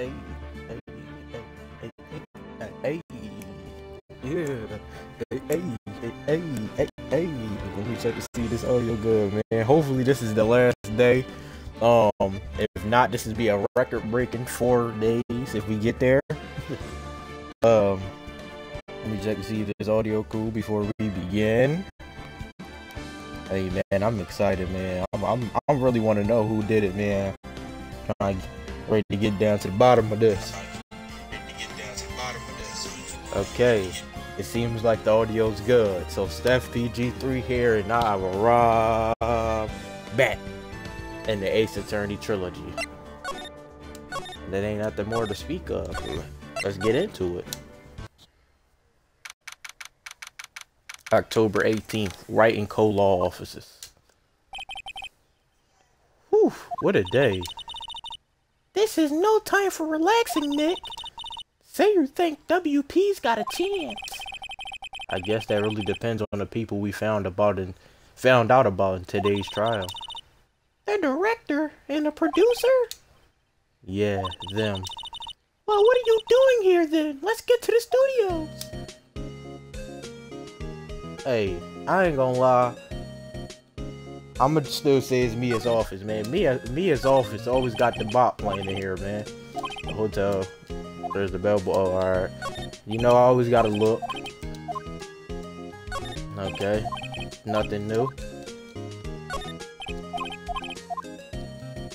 Hey, hey, hey, hey, hey, yeah. Hey, hey, hey, hey, hey, hey. Let me check to see this audio good, man. Hopefully this is the last day. Um, if not, this would be a record-breaking four days if we get there. um, let me check to see if this audio cool before we begin. Hey man, I'm excited, man. I'm I'm, I really want to know who did it, man. Trying ready to get down to the bottom of this. Okay, it seems like the audio's good. So Steph PG3 here, and I will rob back in the Ace Attorney trilogy. That ain't nothing more to speak of. Let's get into it. October 18th, Wright & Co. Law offices. Whew, what a day. This is no time for relaxing, Nick. Say you think WP's got a chance. I guess that really depends on the people we found about and found out about in today's trial. The director and the producer? Yeah, them. Well, what are you doing here then? Let's get to the studios. Hey, I ain't gonna lie. I'ma still say it's Mia's office, man. Mia, Mia's office always got the bot playing in here, man. The hotel. There's the bell. Oh, alright. You know, I always gotta look. Okay. Nothing new.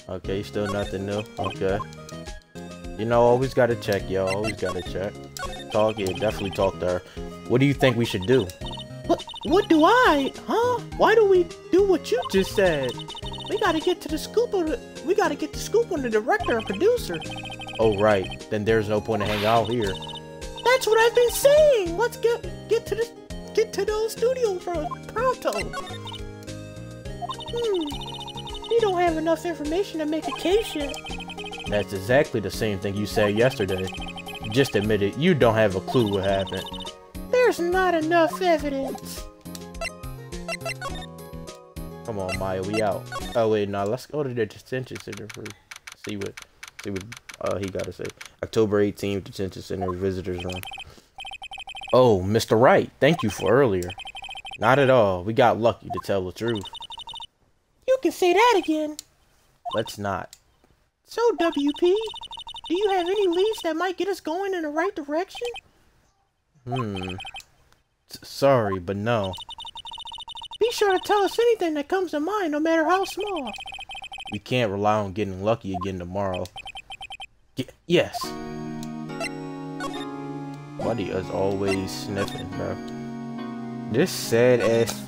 Okay, still nothing new. Okay. You know, always gotta check, y'all. Always gotta check. Talk, yeah, definitely talk to her. What do you think we should do? What, what do I? Huh? Why do we do what you just said? We gotta get to the scoop on the, we gotta get the scoop on the director and producer. Oh, right. Then there's no point in hanging out here. That's what I've been saying. Let's get get to the get to those studio for pronto. Hmm. You don't have enough information to make a case yet. That's exactly the same thing you said yesterday. Just admit it, you don't have a clue what happened. There's not enough evidence. Come on, Maya, we out. Oh wait, no, let's go to the detention center for see what see what uh he gotta say. October 18th, detention center visitors room. Oh, Mr. Wright, thank you for earlier. Not at all. We got lucky to tell the truth. You can say that again. Let's not. So, WP, do you have any leads that might get us going in the right direction? Hmm. S sorry, but no. Be sure to tell us anything that comes to mind, no matter how small. We can't rely on getting lucky again tomorrow. Y yes. Buddy is always sniffing, bro. This sad ass.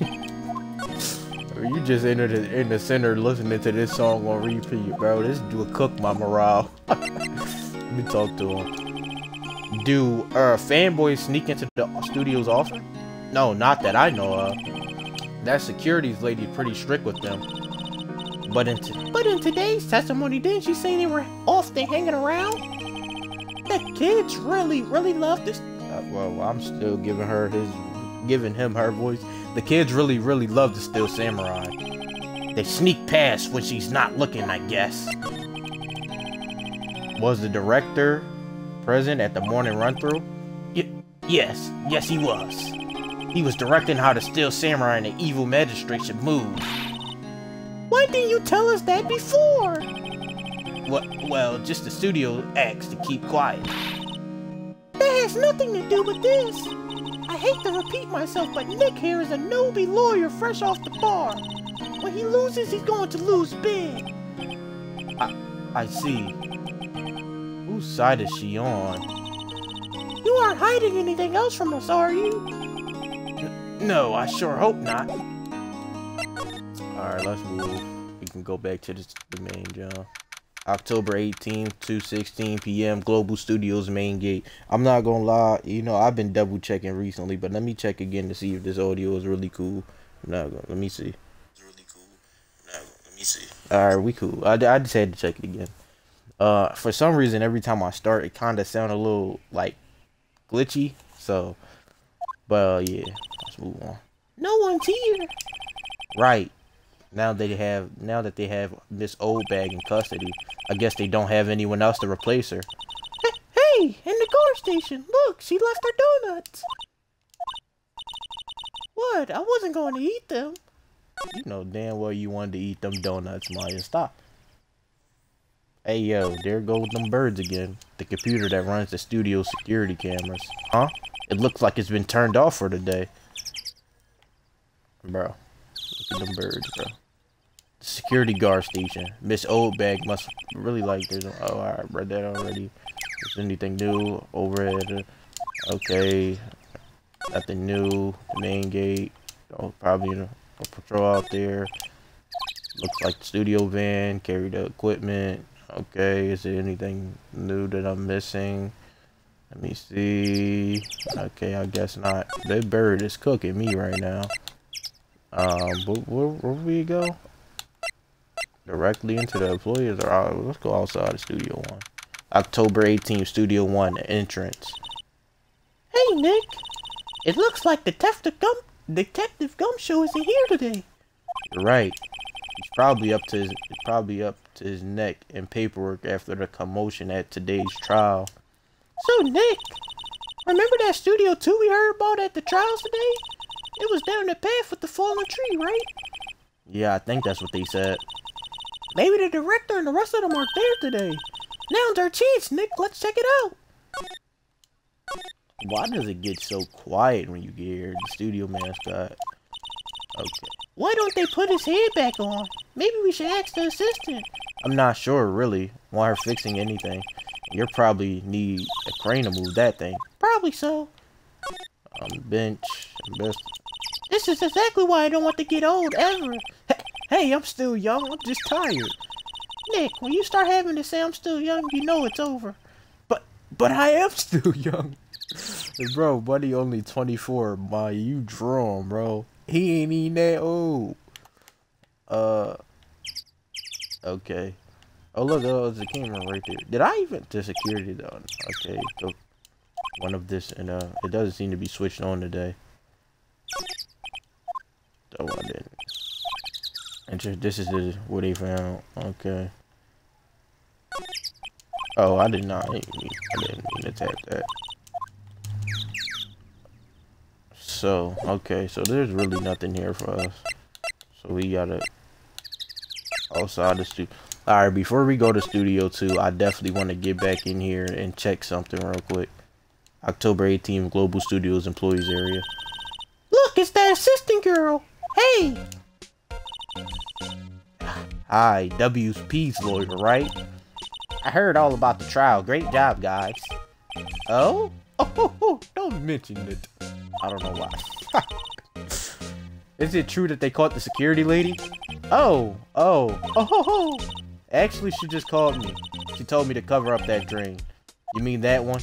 you just in the in the center listening to this song on repeat, bro. This do cook my morale. Let me talk to him. Do uh fanboys sneak into the studios often? No, not that I know of. That security's lady pretty strict with them. But in but in today's testimony, didn't she say they were often hanging around? The kids really, really love this. Uh, well, I'm still giving her his, giving him her voice. The kids really, really love the Steel Samurai. They sneak past when she's not looking, I guess. Was the director present at the morning run-through? Yes, yes he was. He was directing how the Steel Samurai and the evil magistrate should move. Why didn't you tell us that before? Well, well, just the studio asked to keep quiet. That has nothing to do with this. I hate to repeat myself, but Nick here is a newbie lawyer fresh off the bar. When he loses, he's going to lose big. I, I see. Whose side is she on? You aren't hiding anything else from us, are you? N no, I sure hope not. Alright, let's move. We can go back to the, the main job. October 18th, 2:16 p.m. Global Studios main gate. I'm not gonna lie, you know I've been double checking recently, but let me check again to see if this audio is really cool. I'm not gonna. Let me see. It's really cool. Not, let me see. All right, we cool. I, I just had to check it again. Uh, for some reason, every time I start, it kind of sound a little like glitchy. So, but uh, yeah, let's move on. No one's here. Right. Now they have now that they have Miss Oldbag in custody, I guess they don't have anyone else to replace her. Hey, in the car station. Look, she left her donuts. What? I wasn't going to eat them. You know damn well you wanted to eat them donuts, Maya. Stop. Hey, yo, there goes them birds again. The computer that runs the studio security cameras. Huh? It looks like it's been turned off for the day. Bro, look at them birds, bro. The security guard station. Miss Oldbag must really like this. Oh, I read that already. Is anything new? Overhead. Okay. Nothing new. The main gate. Oh, probably a, a patrol out there. Looks like the studio van. Carry the equipment. Okay, is there anything new that I'm missing? Let me see. Okay, I guess not. That bird is cooking me right now. Um, but where, where we go? Directly into the employees or out, let's go outside of Studio One. October 18th, Studio One entrance. Hey Nick, it looks like the Detective Gum Detective Gumshoe isn't here today. You're right. He's probably up to his probably up his neck in paperwork after the commotion at today's trial. So, Nick, remember that Studio 2 we heard about at the trials today? It was down the path with the fallen tree, right? Yeah, I think that's what they said. Maybe the director and the rest of them aren't there today. Now's our chance, Nick. Let's check it out. Why does it get so quiet when you get here, the studio mascot? Okay. Why don't they put his head back on? Maybe we should ask the assistant. I'm not sure, really, why her fixing anything. You probably need a crane to move that thing. Probably so. Um, bench, best. This is exactly why I don't want to get old, ever. Hey, I'm still young, I'm just tired. Nick, when you start having to say I'm still young, you know it's over. But, but I am still young. bro, buddy only 24. My, you drawn, bro. He ain't even that old. Uh, okay. Oh, look, oh, there's a camera right there. Did I even... The security, though. Okay, so one of this, and uh, it doesn't seem to be switched on today. Oh, I didn't. And just, this is what he found. Okay. Oh, I did not. I didn't mean to tap that. So, okay, so there's really nothing here for us. So we gotta outside the studio. Alright, before we go to Studio 2, I definitely want to get back in here and check something real quick. October 18th, Global Studios Employees Area. Look, it's that assistant girl! Hey! Hi, WP's lawyer, right? I heard all about the trial. Great job, guys. Oh? Oh, don't it. I don't know why. Is it true that they caught the security lady? Oh, oh, oh, ho, ho. Actually, she just called me. She told me to cover up that drain. You mean that one?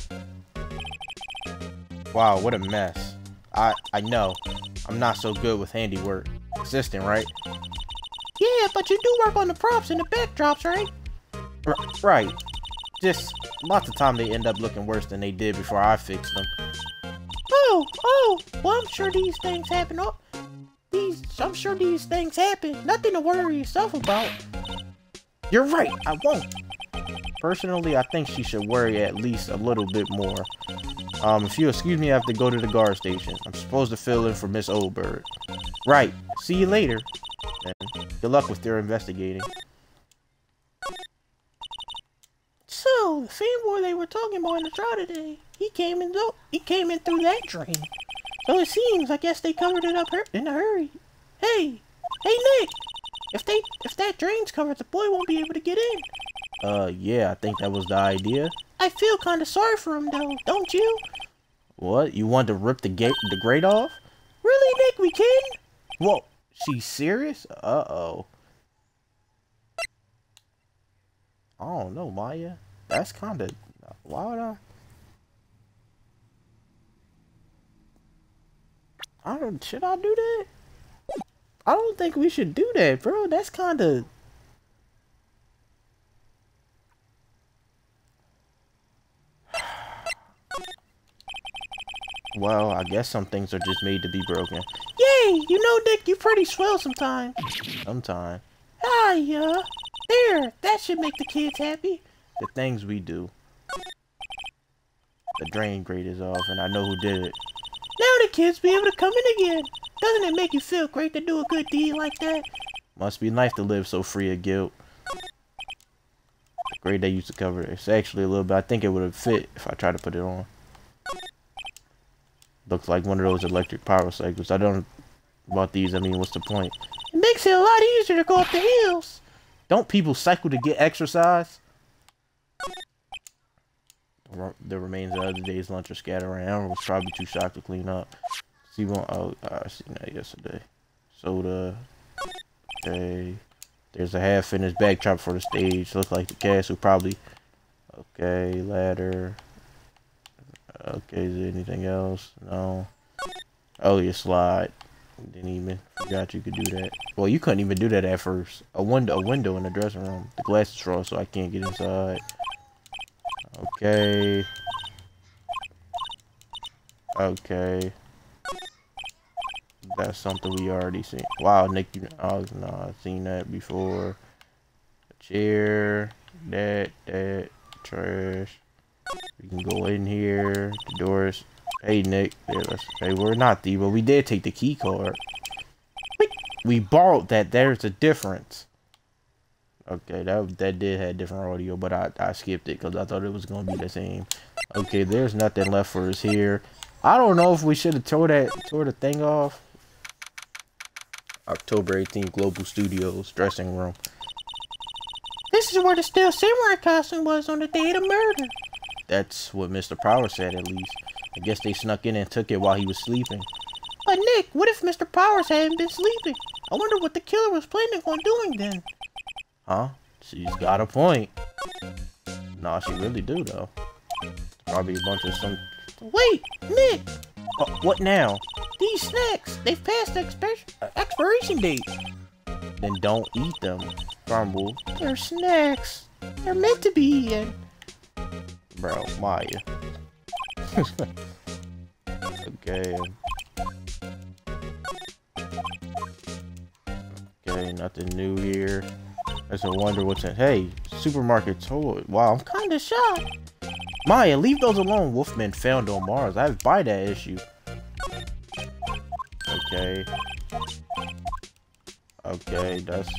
Wow, what a mess. I I know. I'm not so good with handiwork. Assistant, right? Yeah, but you do work on the props and the backdrops, right? R right. Just lots of time they end up looking worse than they did before I fixed them. Oh, oh, well I'm sure these things happen. Oh, these, I'm sure these things happen. Nothing to worry yourself about. You're right, I won't. Personally, I think she should worry at least a little bit more. Um, if you excuse me, I have to go to the guard station. I'm supposed to fill in for Miss Oldbird. Right. See you later. Good luck with your investigating. So, the fanboy they were talking about in the trial today, he came in though he came in through that drain. So it seems I guess they covered it up in a hurry. Hey, hey Nick, if they if that drain's covered, the boy won't be able to get in. Uh, yeah, I think that was the idea. I feel kind of sorry for him though, don't you? What? You want to rip the gate the grate off? Really, Nick? We can? Whoa, she's serious? Uh oh. I don't know, Maya. That's kind of why would I? I don't. Should I do that? I don't think we should do that, bro. That's kind of. Well, I guess some things are just made to be broken. Yay! You know, Nick, you're pretty swell sometimes. Sometimes. Ah, yeah. There, that should make the kids happy. The things we do. The drain grate is off, and I know who did it. Now the kids be able to come in again. Doesn't it make you feel great to do a good deed like that? Must be nice to live so free of guilt. The grate they used to cover it's actually a little bit. I think it would have fit if I tried to put it on. Looks like one of those electric power cycles. I don't about these. I mean, what's the point? It makes it a lot easier to go up the hills. Don't people cycle to get exercise? The remains of the day's lunch are scattered around. Was probably too shocked to clean up. See one? Oh, I seen that yesterday. Soda. Okay. There's a half-finished backdrop for the stage. Looks like the cast who probably. Okay, ladder. Okay, is there anything else? No. Oh, your slide. Didn't even forgot you could do that. Well, you couldn't even do that at first. A window, a window in the dressing room. The glass is frozen, so I can't get inside. Okay. Okay. That's something we already seen. Wow, Nick, no, I've seen that before. A chair, that, that, trash. We can go in here. The doors Hey, Nick. Yeah, hey, we're not the, but we did take the key card. We borrowed that. There's a difference. Okay, that that did have different audio, but I, I skipped it because I thought it was going to be the same. Okay, there's nothing left for us here. I don't know if we should have tore that tore the thing off. October 18th, Global Studios dressing room. This is where the Steel Samurai costume was on the day of the murder. That's what Mr. Power said, at least. I guess they snuck in and took it while he was sleeping. But Nick, what if Mr. Powers hadn't been sleeping? I wonder what the killer was planning on doing then. Huh? She's got a point. Nah, she really do though. Probably a bunch of some... Wait, Nick! Oh, what now? These snacks, they've passed the exp expiration date. Then don't eat them, Grumble. They're snacks. They're meant to be eaten. Bro, Maya. okay. Okay, nothing new here. I just wonder what's in. Hey, supermarket toy. Wow, I'm kind of shocked. Maya, leave those alone. Wolfman found on Mars. I buy that issue. Okay. Okay, that's.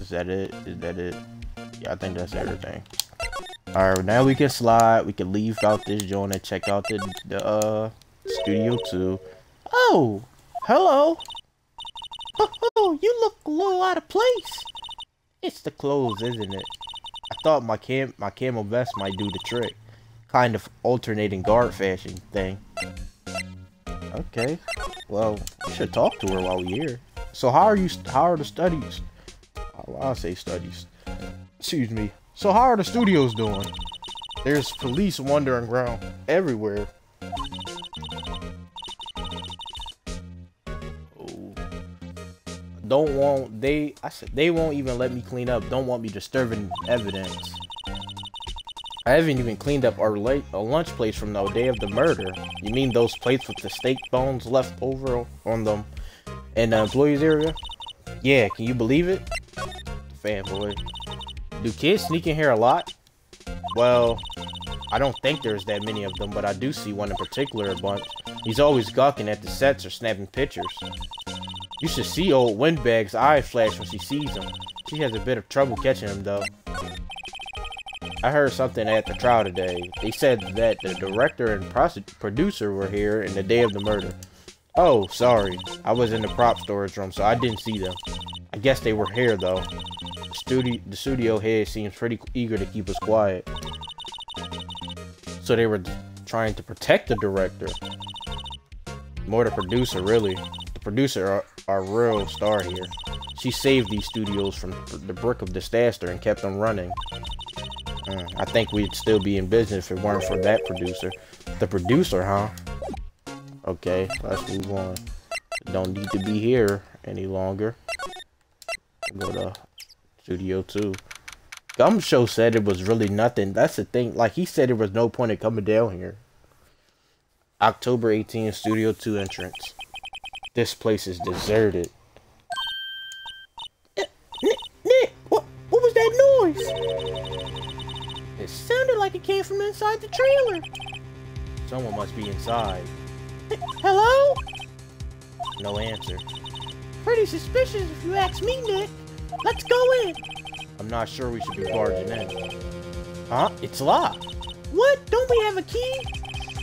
Is that it? Is that it? Yeah, I think that's everything. Alright, now we can slide. We can leave out this joint and check out the, the uh, Studio 2. Oh, hello. Oh, you look a little out of place. It's the clothes, isn't it? I thought my cam my camel vest might do the trick. Kind of alternating guard fashion thing. Okay. Well, we should talk to her while we're here. So how are you? How are the studies? Oh, I'll say studies. Excuse me. So how are the studios doing? There's police wandering around everywhere. Don't want they I said they won't even let me clean up. Don't want me disturbing evidence. I haven't even cleaned up our late a lunch plates from the day of the murder. You mean those plates with the steak bones left over on them in the employees area? Yeah, can you believe it? Fanboy. Do kids sneak in here a lot? Well, I don't think there's that many of them, but I do see one in particular a bunch. He's always gawking at the sets or snapping pictures. You should see old Windbag's eye flash when she sees him. She has a bit of trouble catching him, though. I heard something at the trial today. They said that the director and producer were here in the day of the murder. Oh, sorry. I was in the prop storage room, so I didn't see them. I guess they were here, though studio, the studio head seems pretty eager to keep us quiet. So they were trying to protect the director. More the producer, really. The producer, uh, our, real star here. She saved these studios from the brick of disaster and kept them running. Mm, I think we'd still be in business if it weren't for that producer. The producer, huh? Okay, let's move on. Don't need to be here any longer. Go to Studio 2. Gumshoe said it was really nothing. That's the thing. Like, he said there was no point in coming down here. October 18th, Studio 2 entrance. This place is deserted. Nick, Nick, what, what was that noise? It sounded like it came from inside the trailer. Someone must be inside. Hello? No answer. Pretty suspicious if you ask me, Nick. Let's go in. I'm not sure we should be barging in. Huh? It's locked. What? Don't we have a key?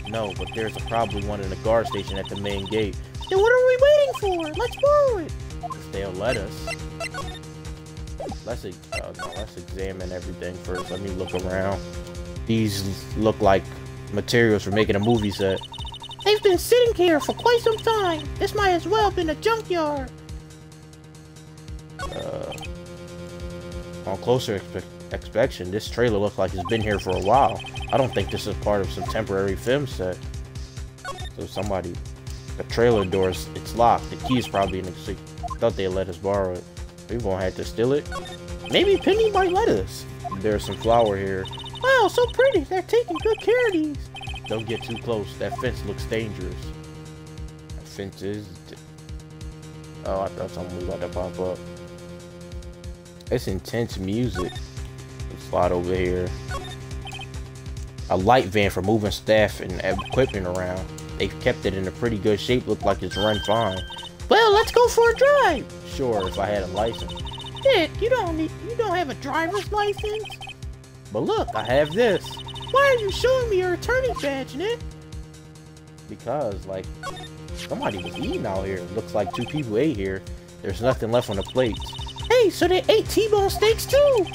No, but there's a probably one in the guard station at the main gate. Then what are we waiting for? Let's borrow it. If they'll let us. Let's, uh, no, let's examine everything first. Let me look around. These look like materials for making a movie set. They've been sitting here for quite some time. This might as well have been a junkyard. Uh, on closer inspection, this trailer looks like it's been here for a while. I don't think this is part of some temporary film set. So somebody, the trailer doors, it's locked. The key is probably in the seat. Thought they let us borrow it. We won't have to steal it. Maybe Penny might let us. There's some flower here. Wow, so pretty. They're taking good care of these. Don't get too close. That fence looks dangerous. That fence is... Oh, I thought something was about to pop up. It's intense music. Let's over here. A light van for moving staff and equipment around. They've kept it in a pretty good shape. Look like it's run fine. Well, let's go for a drive. Sure, if I had a license. Dick, you don't need. You don't have a driver's license. But look, I have this. Why are you showing me your attorney badge, Nick? Because, like, somebody was eating out here. Looks like two people ate here. There's nothing left on the plates. Hey, so they ate T-bone steaks too!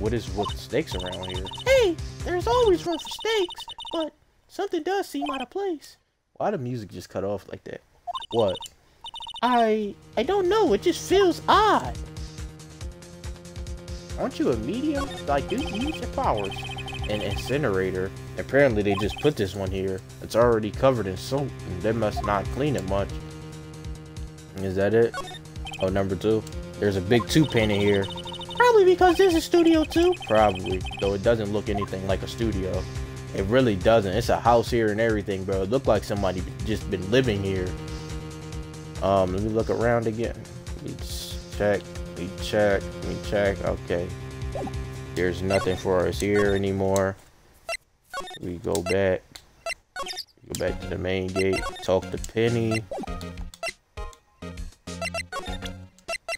What is with steaks around here? Hey, there's always room for steaks, but something does seem out of place. Why the music just cut off like that? What? I... I don't know, it just feels odd. Aren't you a medium? Like, do you use your powers. An incinerator. Apparently they just put this one here. It's already covered in soap, and they must not clean it much. Is that it? Oh, number two. There's a big two painted here. Probably because this is Studio 2. Probably, though it doesn't look anything like a studio. It really doesn't. It's a house here and everything, bro. It looked like somebody just been living here. Um, let me look around again. Let me check. Let me check. Let me check. Okay. There's nothing for us here anymore. We go back. Go back to the main gate. Talk to Penny.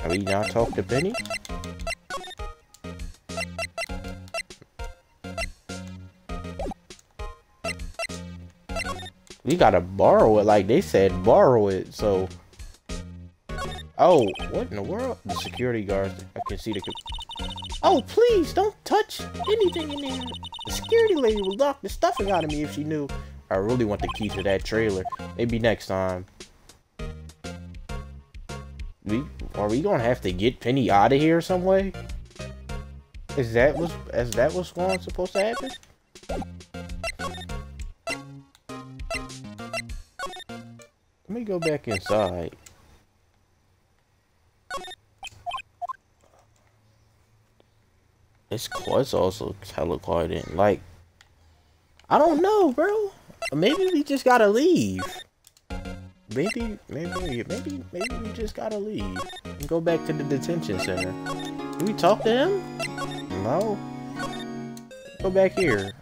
Have we not talked to Penny? We gotta borrow it, like they said, borrow it, so... Oh, what in the world? The security guards, I can see the... Oh, please, don't touch anything in there. The security lady would lock the stuffing out of me if she knew. I really want the key to that trailer. Maybe next time. We are we gonna have to get Penny out of here some way? Is that was is that what's going supposed to happen? Let me go back inside. It's it's also and like I don't know, bro. Maybe we just gotta leave. Maybe, maybe, maybe, maybe we just gotta leave and go back to the detention center. Can we talk to him? No. Go back here.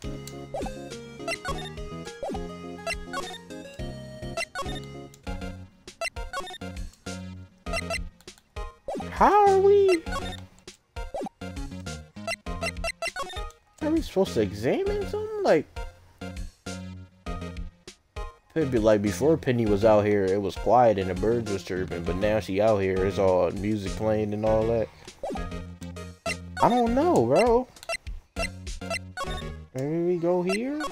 How are we? Are we supposed to examine something? Like, It'd be like before Penny was out here, it was quiet and the birds was chirping, but now she out here, it's all music playing and all that. I don't know, bro. Maybe we go here?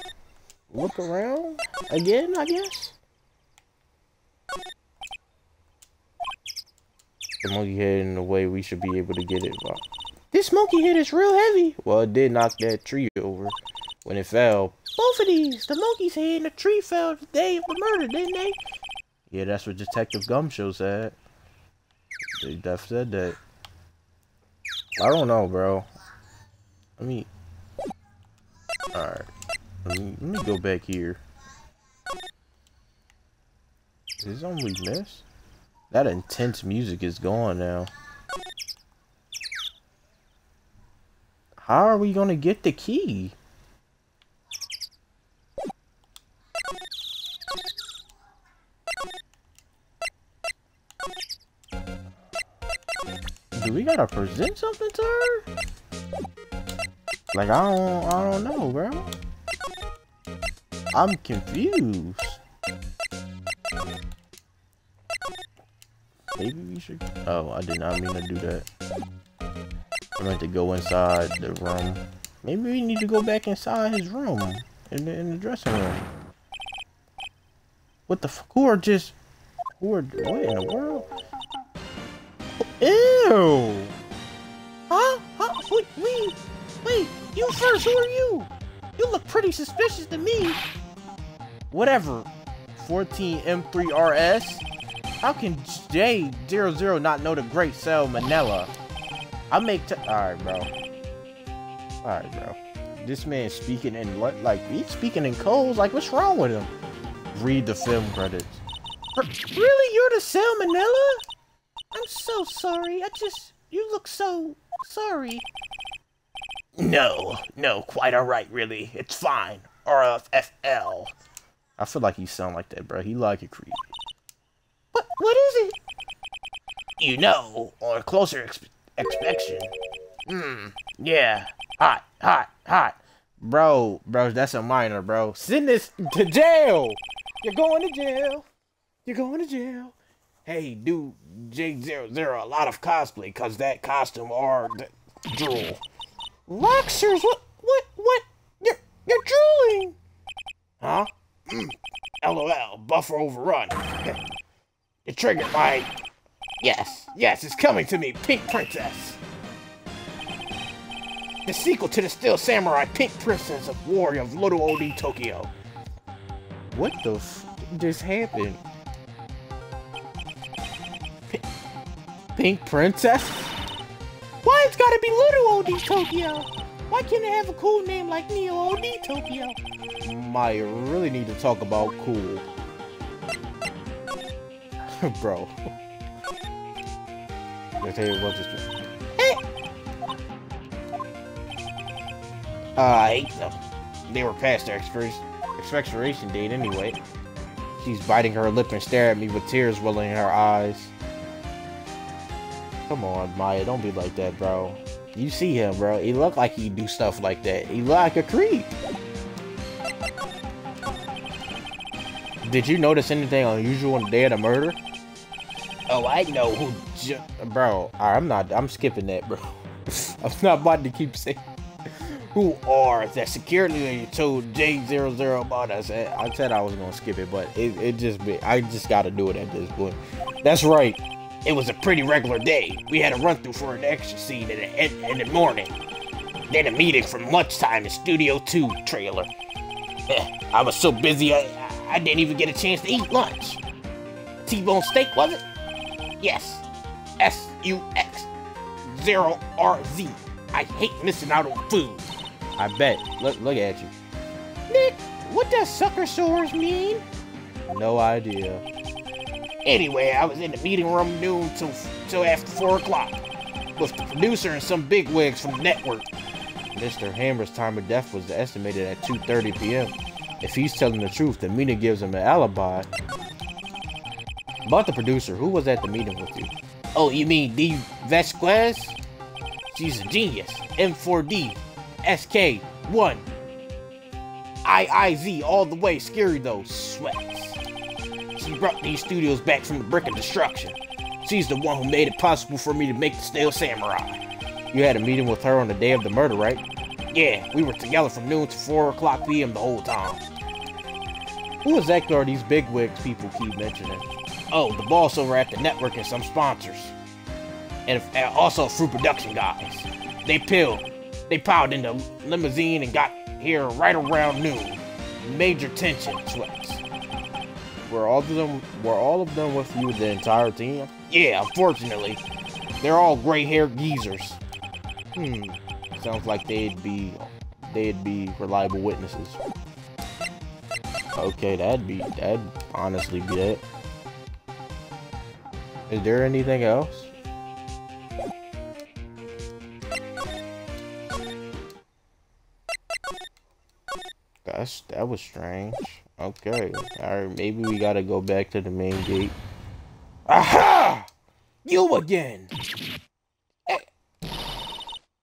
Look around? Again, I guess? The monkey head in the way, we should be able to get it. This monkey head is real heavy. Well, it did knock that tree over when it fell. Both of these, the monkey's head and the tree fell the day of the murder, didn't they? Yeah, that's what Detective Gumshoe said. They def said that. I don't know, bro. Let me. Alright. Let me, let me go back here. Is something we missed? That intense music is gone now. How are we gonna get the key? Do we gotta present something to her? Like I don't I don't know, bro. I'm confused. Maybe we should Oh, I did not mean to do that. I meant to go inside the room. Maybe we need to go back inside his room. In the, in the dressing room. What the fuck? Who are just... Who are... What in the world? Ew! Huh? Huh? Wait, wait, wait, you first, who are you? You look pretty suspicious to me. Whatever. 14M3RS? How can J00 not know the great Sal Manella? I make t- Alright, bro. Alright, bro. This man speaking in? Like, he's speaking in codes? Like, what's wrong with him? Read the film credits. Really? You're the salmonella? I'm so sorry. I just... You look so... sorry. No. No, quite alright, really. It's fine. RFFL. I feel like he sound like that, bro. He like a creep. What? What is it? You know, or closer inspection. Hmm. Yeah. Hot. Hot. Hot. Bro, bro, that's a minor, bro. Send this to jail. You're going to jail. You're going to jail. Hey, do J00 a lot of cosplay, because that costume are drool. Roxers, what, what, what? You're, you're drooling. Huh? Mm. LOL, buffer overrun. it triggered my... Yes, yes, it's coming to me, Pink Princess. The sequel to the Steel Samurai Pink Princess of Warrior of Little Olde Tokyo. What the f just happened? Pink Princess? Why it's gotta be Little Olde Tokyo? Why can't it have a cool name like Neo Olde Tokyo? Mm, I really need to talk about cool. Bro. Hey! Uh, I hate them. They were past their expiration date anyway. She's biting her lip and staring at me with tears welling in her eyes. Come on, Maya, don't be like that, bro. You see him, bro. He look like he do stuff like that. He look like a creep. Did you notice anything unusual on the day of the murder? Oh, I know who Bro, I'm not, I'm skipping that, bro. I'm not about to keep saying who are that security told J00 about us. Eh, I said I was gonna skip it, but it, it just be, I just gotta do it at this point. That's right. It was a pretty regular day. We had a run through for an extra scene in the, in the morning. Then a meeting from lunchtime in Studio 2 trailer. Eh, I was so busy, I, I didn't even get a chance to eat lunch. T-bone steak, was it? Yes. S-U-X. Zero R-Z. I hate missing out on food. I bet. Look, look at you. Nick, what does sucker sores mean? No idea. Anyway, I was in the meeting room noon till, till after 4 o'clock with the producer and some bigwigs from the network. Mr. Hammer's time of death was estimated at 2.30 p.m. If he's telling the truth, the meeting gives him an alibi. About the producer, who was at the meeting with you? Oh, you mean Dee Vasquez? She's a genius. M4D. SK1. IIZ all the way. Scary though. Sweats. She brought these studios back from the brink of destruction. She's the one who made it possible for me to make the Steel Samurai. You had a meeting with her on the day of the murder, right? Yeah, we were together from noon to 4 o'clock p.m. the whole time. Who exactly are these bigwigs people keep mentioning? Oh, the boss over at the network and some sponsors. And, and also Fruit Production guys. They peeled. They piled in the limousine and got here right around noon. Major tension sweats. Were all of them were all of them with you the entire team? Yeah, unfortunately. They're all gray-haired geezers. Hmm. Sounds like they'd be they'd be reliable witnesses. Okay, that'd be that'd honestly be it. Is there anything else? That's that was strange. Okay. Alright, maybe we gotta go back to the main gate. Aha! You again! Eh.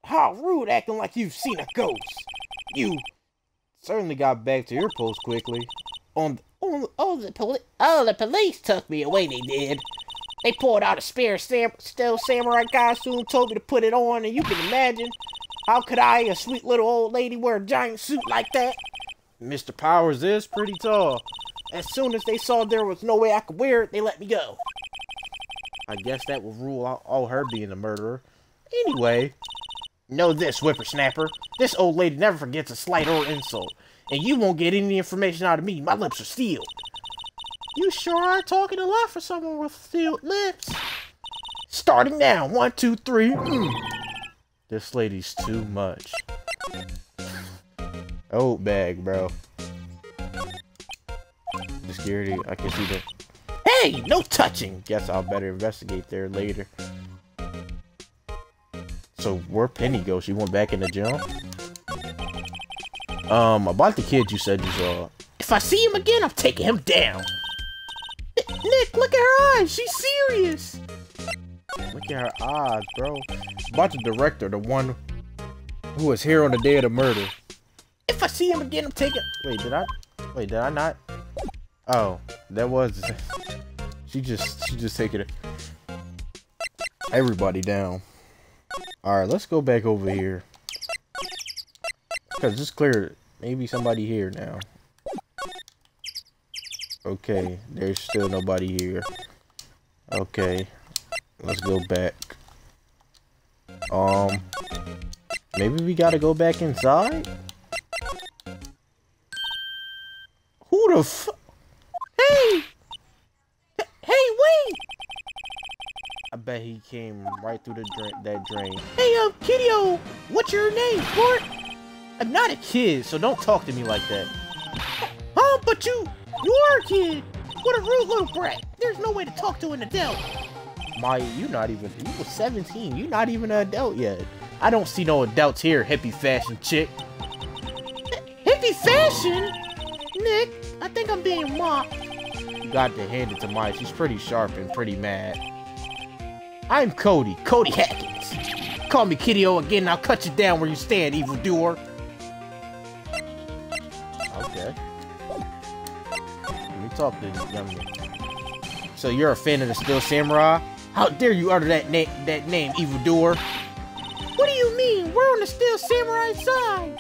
How rude acting like you've seen a ghost! You certainly got back to your post quickly. On, on, oh, the poli- oh, the police took me away, they did. They pulled out a spare sam still samurai costume, told me to put it on, and you can imagine how could I, a sweet little old lady, wear a giant suit like that? Mr. Powers is pretty tall. As soon as they saw there was no way I could wear it, they let me go. I guess that will rule out all her being a murderer. Anyway, know this, whippersnapper. This old lady never forgets a slight or insult. And you won't get any information out of me. My lips are sealed. You sure are talking a lot for someone with sealed lips. Starting now. One, two, three. Mm. This lady's too much. Oh, bag, bro. Security, I can see that. Hey, no touching! Guess I'll better investigate there later. So, where Penny go? She went back in the gym? Um, about the kid you said you saw. If I see him again, I'm taking him down. Nick, look at her eyes. She's serious. Look at her eyes, bro. About the director, the one who was here on the day of the murder. If I see him again, I'm taking... Wait, did I? Wait, did I not? Oh, that was... she just, she just taking it. Everybody down. Alright, let's go back over here. Because it's clear. Maybe somebody here now. Okay, there's still nobody here. Okay, let's go back. Um, maybe we gotta go back inside? Who the f- Hey! Hey, wait! I bet he came right through the that drain. Hey, um, Kiddo, what's your name, Court? I'm not a kid, so don't talk to me like that. Huh, but you, you are a kid. What a rude little brat. There's no way to talk to an adult. Maya, you're not even, you were 17. You're not even an adult yet. I don't see no adults here, hippie fashion chick. Hippie fashion? Nick, I think I'm being mocked. You got to hand it to Maya. She's pretty sharp and pretty mad. I'm Cody, Cody Hackins. Call me Kiddo again, I'll cut you down where you stand, evildoer. Talk to young man. So you're a fan of the Steel Samurai? How dare you utter that, na that name, evildoer? What do you mean? We're on the Steel Samurai side.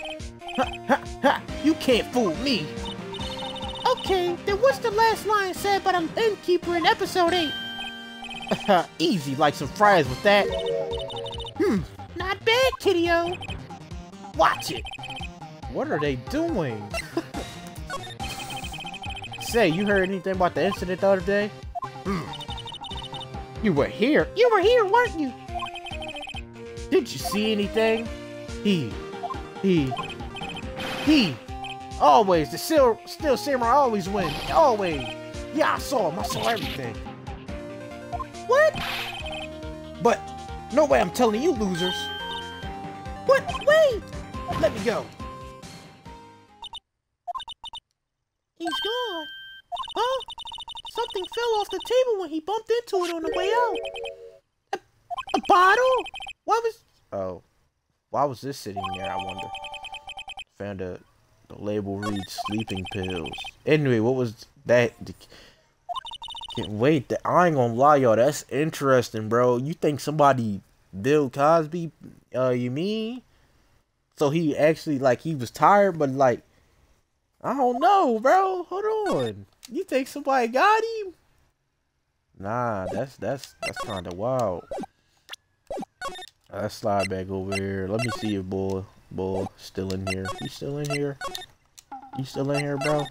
Ha, ha, ha. You can't fool me. Okay, then what's the last line said by the innkeeper in episode 8? Easy, like some fries with that. Hmm, not bad, Kiddo. Watch it. What are they doing? Say, you heard anything about the incident the other day? Hmm. You were here? You were here, weren't you? Did you see anything? He, he, he. Always, the still, still samurai always win. Always. Yeah, I saw him. I saw everything. What? But, no way I'm telling you losers. What? Wait! Let me go. Huh? Something fell off the table when he bumped into it on the way out. A, a bottle? Why was... Oh. Why was this sitting there, I wonder? Found a... The label reads sleeping pills. Anyway, what was that? can Wait, I ain't gonna lie, y'all. That's interesting, bro. You think somebody... Bill Cosby, uh, you mean? So he actually, like, he was tired, but, like, I don't know, bro. Hold on. You think somebody got him? Nah, that's that's that's kind of wild. Let's slide back over here. Let me see if boy, boy, still in here. You still in here? You still in here, bro?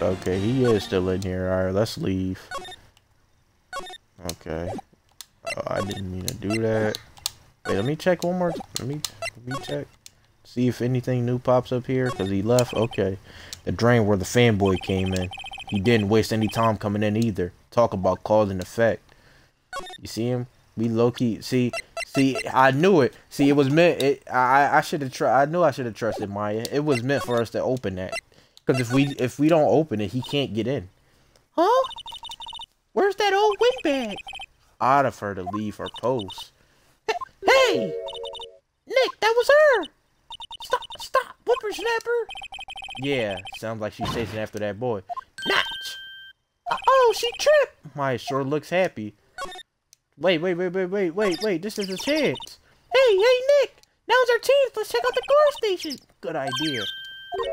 Okay, he is still in here. All right, let's leave. Okay. Oh, I didn't mean to do that. Wait, let me check one more. Let me let me check. See if anything new pops up here, because he left. Okay. The drain where the fanboy came in. He didn't waste any time coming in either. Talk about cause and effect. You see him? We low-key... See, See, I knew it. See, it was meant. It, I I should have tried. I knew I should have trusted Maya. It was meant for us to open that. Because if we if we don't open it, he can't get in. Huh? Where's that old windbag? I'd have her to leave her post. Hey! Nick, that was her! Whippersnapper! Yeah, sounds like she's chasing after that boy. Natch! Uh oh, she tripped! Maya sure looks happy. Wait, wait, wait, wait, wait, wait, wait. This is a chance. Hey, hey, Nick! Now's our chance. Let's check out the car station. Good idea.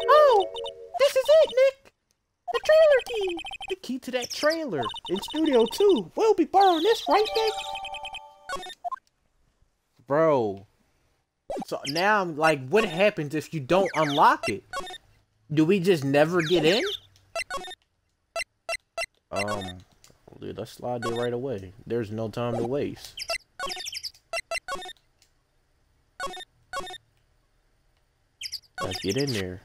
Oh, this is it, Nick. The trailer key. The key to that trailer in Studio 2. We'll be borrowing this, right, Nick? Bro. So now I'm like, what happens if you don't unlock it? Do we just never get in? Um, let's slide it right away. There's no time to waste. Let's get in there.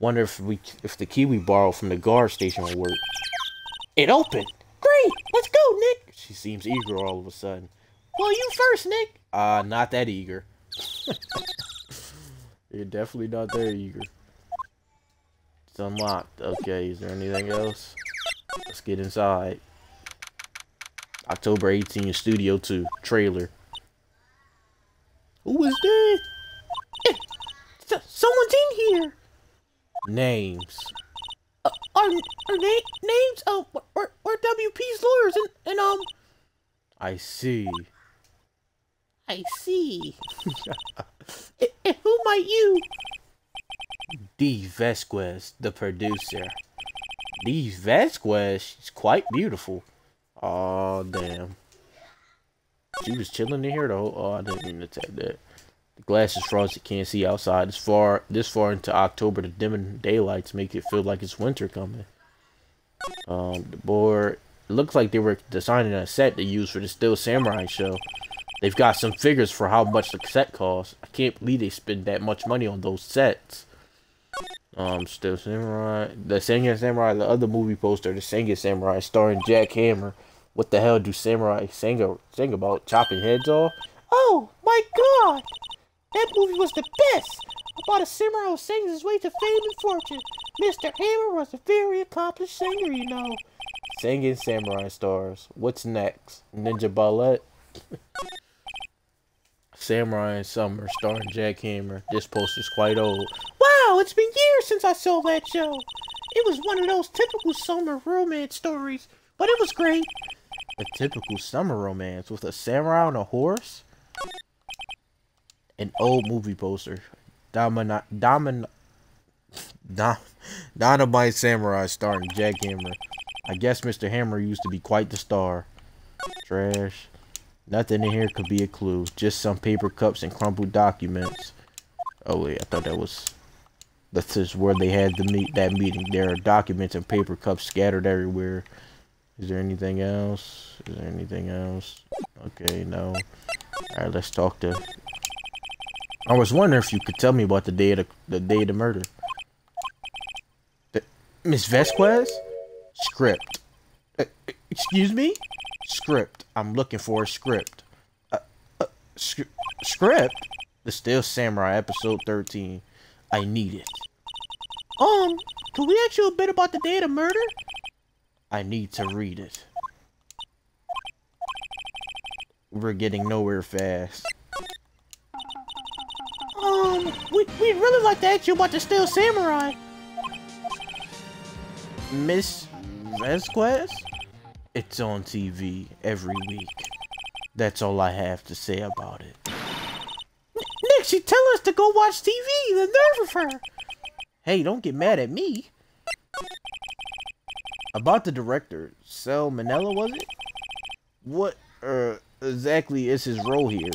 Wonder if we if the key we borrowed from the guard station will work. It opened. Great. Let's go, Nick. She seems eager all of a sudden. Well, you first, Nick. Uh, not that eager. You're definitely not that eager. It's unlocked. Okay, is there anything else? Let's get inside. October 18, Studio 2, trailer. Who is that? Eh, someone's in here. Names. Uh, our our na- names. Uh, we're, we're WP's lawyers, and and um, I see. I see. and, and who might you? Dee Vasquez, the producer. Dee Vasquez, she's quite beautiful. Oh damn. She was chilling in here though. Oh, I didn't mean to take that. The glass is frosted, can't see outside. This far, this far into October, the dimming daylights make it feel like it's winter coming. Um, the board. It looks like they were designing a set to use for the Steel Samurai show. They've got some figures for how much the set costs. I can't believe they spend that much money on those sets. Um, Steel Samurai, the Singing Samurai, the other movie poster, the Singing Samurai, starring Jack Hammer. What the hell do samurai sing, sing about? Chopping heads off? Oh my God! That movie was the best. About a samurai who sings his way to fame and fortune. Mr. Hammer was a very accomplished singer, you know. Singing Samurai stars. What's next? Ninja Ballet? Samurai in Summer, starring Jack Hammer. This poster's quite old. Wow, it's been years since I saw that show. It was one of those typical summer romance stories, but it was great. A typical summer romance with a samurai on a horse? An old movie poster. Domina Domin Dom Dynamite Samurai starring Jack Hammer. I guess Mr. Hammer used to be quite the star. Trash. Nothing in here could be a clue. Just some paper cups and crumpled documents. Oh wait, I thought that was this is where they had the meet that meeting. There are documents and paper cups scattered everywhere. Is there anything else? Is there anything else? Okay, no. Alright, let's talk to I was wondering if you could tell me about the day of the, the day of the murder. Miss Vasquez? Script. Uh, excuse me? Script. I'm looking for a script. Uh, uh, sc- script? The Steel Samurai, episode 13. I need it. Um, can we ask you a bit about the day of the murder? I need to read it. We're getting nowhere fast. Um, we, we'd really like to ask you about the Steel Samurai. Miss Vasquez? It's on TV every week. That's all I have to say about it. Nick, she tell us to go watch TV. The nerve of her. Hey, don't get mad at me. About the director, Sal Manella, was it? What uh, exactly is his role here?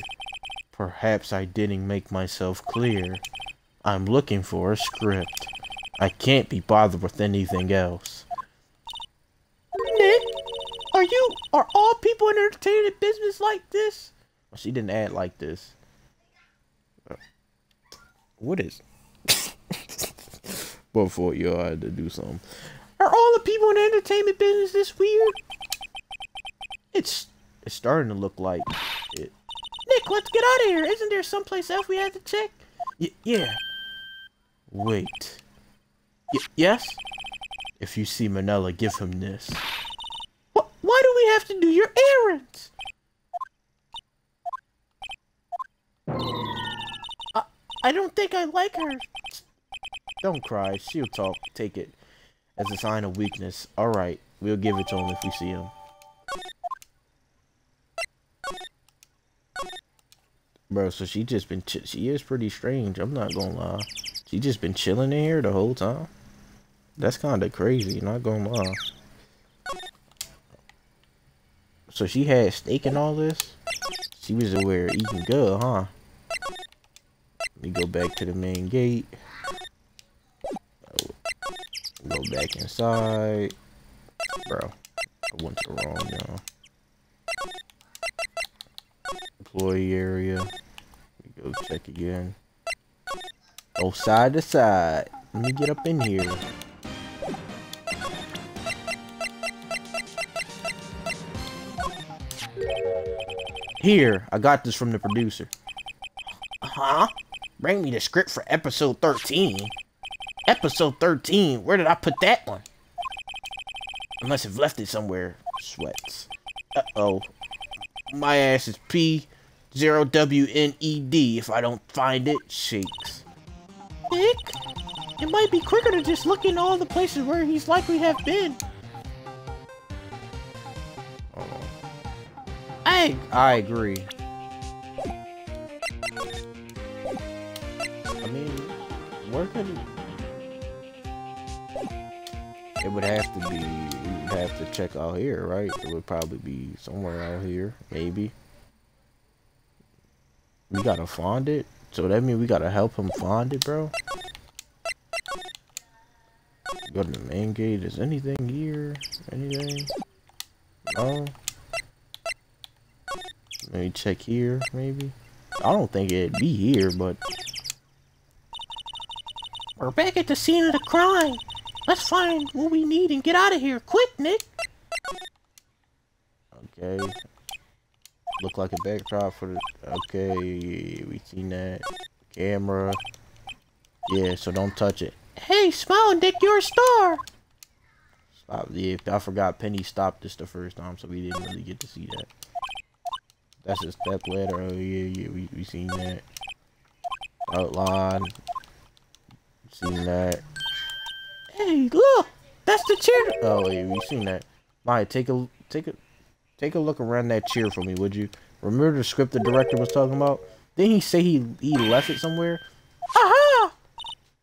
Perhaps I didn't make myself clear. I'm looking for a script. I can't be bothered with anything else. Are you, are all people in entertainment business like this? She didn't act like this. Uh, What is? Before you had to do something. Are all the people in the entertainment business this weird? It's it's starting to look like it. Nick, let's get out of here. Isn't there someplace else we have to check? Y yeah. Wait. Y yes? If you see Manella, give him this. Wh why do we have to do your errands? I, I don't think I like her. Don't cry. She'll talk. Take it as a sign of weakness. Alright. We'll give it to him if we see him. Bro, so she just been she is pretty strange. I'm not gonna lie. She just been chilling in here the whole time. That's kind of crazy. Not gonna lie. So she had steak and all this. She was aware eating good, huh? Let me go back to the main gate. Go back inside. Bro, I went the wrong, y'all. Employee area. We go check again. Go side to side. Let me get up in here. Here, I got this from the producer. Huh? Bring me the script for episode 13. Episode 13? Where did I put that one? I must have left it somewhere. Sweats. Uh-oh. My ass is P0WNED. If I don't find it, shakes. Nick, it might be quicker to just look in all the places where he's likely have been. I agree. I mean, where could it? It would have to be. We would have to check out here, right? It would probably be somewhere out here, maybe. We gotta find it. So that means we gotta help him find it, bro. Go to the main gate. Is anything here? Anything? No. Maybe check here, maybe. I don't think it'd be here, but we're back at the scene of the crime. Let's find what we need and get out of here. Quick, Nick. Okay. Look like a backdrop for the. Okay, we seen that camera. Yeah, so don't touch it. Hey, smile, Nick, you're a star. Stop. Yeah, I forgot Penny stopped this the first time, so we didn't really get to see that. That's a step ladder. Oh yeah, yeah, we we seen that. Outline. Seen that. Hey, look! That's the chair. Oh yeah, we seen that. Maya, take a take a take a look around that chair for me, would you? Remember the script the director was talking about? Didn't he say he he left it somewhere? Aha!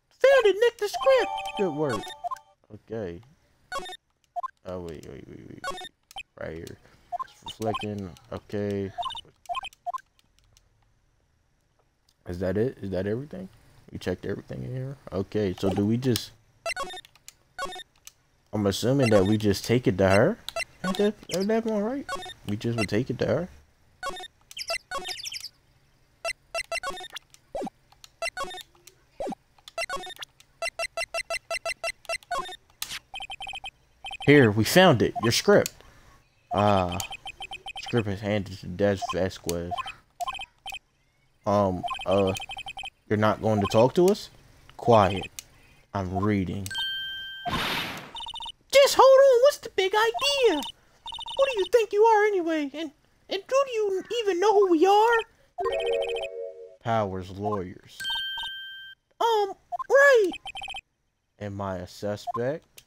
Found it, Nick. The script. Good work. Okay. Oh wait, wait, wait, wait. Right here. It's reflecting. Okay. Is that it? Is that everything? We checked everything in here? Okay, so do we just... I'm assuming that we just take it to her? Ain't that, ain't that one right? We just would take it to her? Here, we found it. Your script. Ah. Script is handed to Dee Vasquez. Um, uh, you're not going to talk to us? Quiet. I'm reading. Just hold on. What's the big idea? Who do you think you are anyway? And and do you even know who we are? Powers lawyers. Um, right. Am I a suspect?